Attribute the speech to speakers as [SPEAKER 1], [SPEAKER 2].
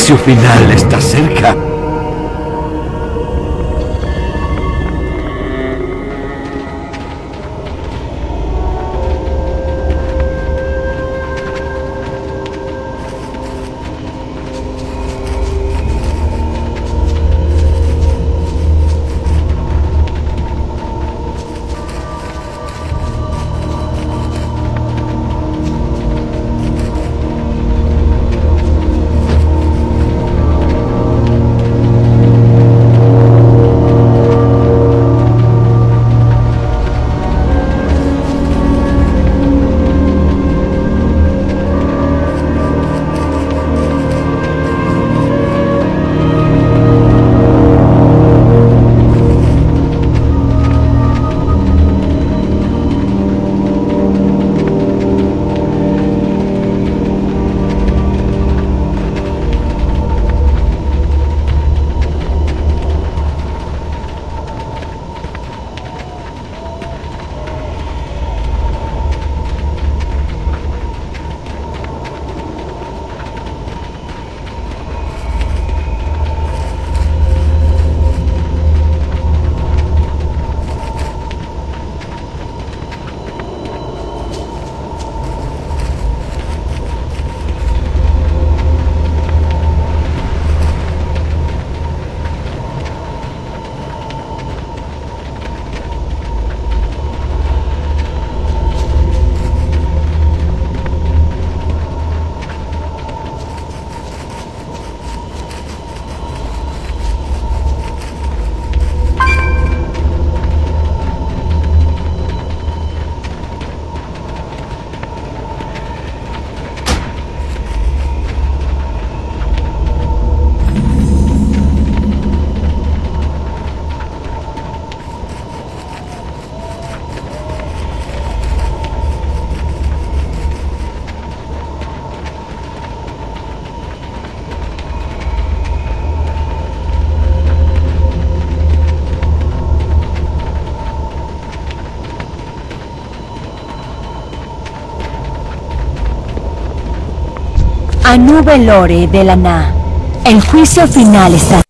[SPEAKER 1] juicio final está cerca.
[SPEAKER 2] Anube Lore de la Na. El juicio final está